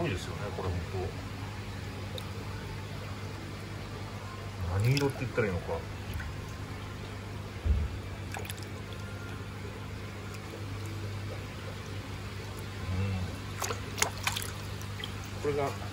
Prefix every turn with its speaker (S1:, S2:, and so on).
S1: ごいですよねこれ本当。何色って言ったらいいのか。うん。これが